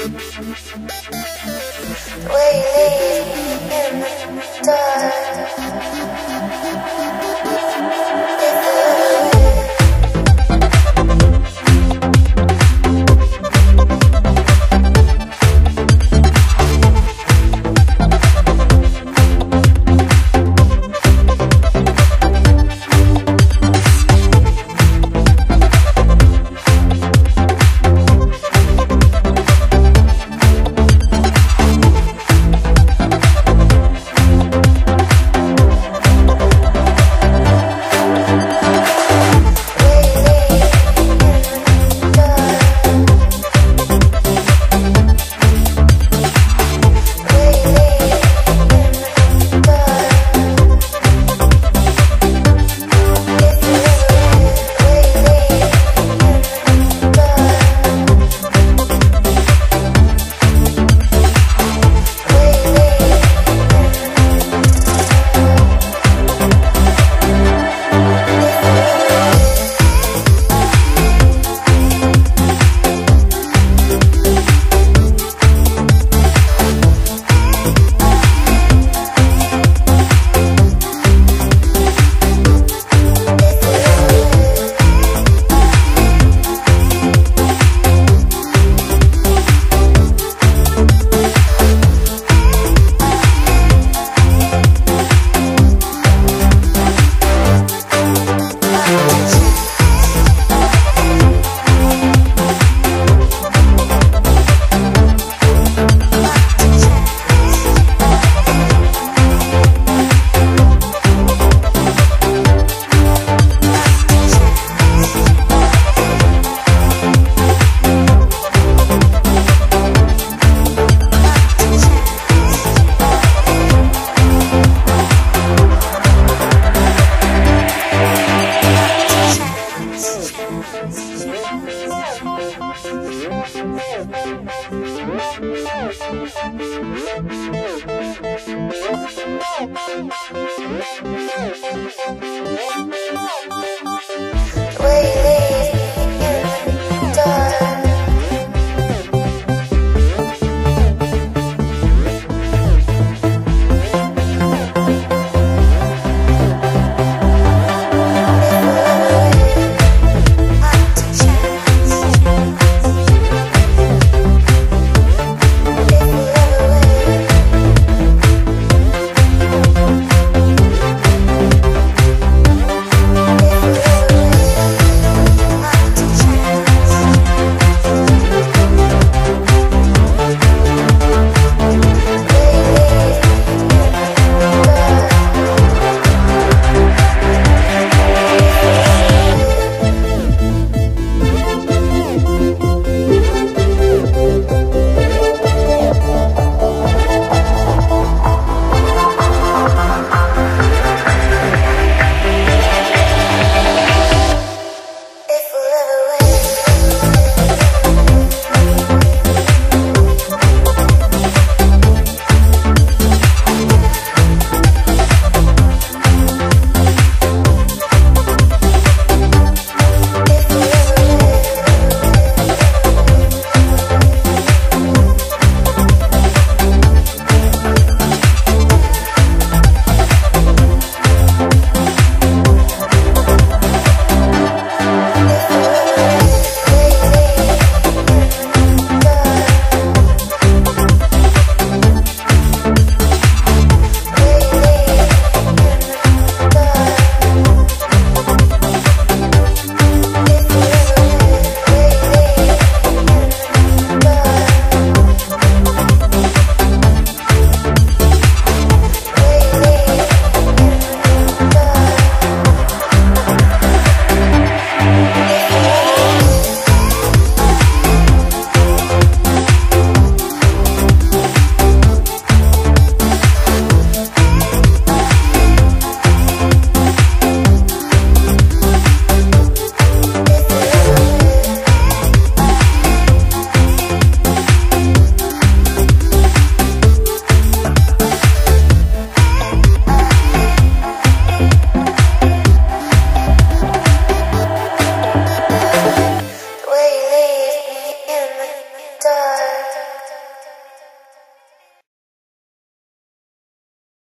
Waiting in Waiting in the dark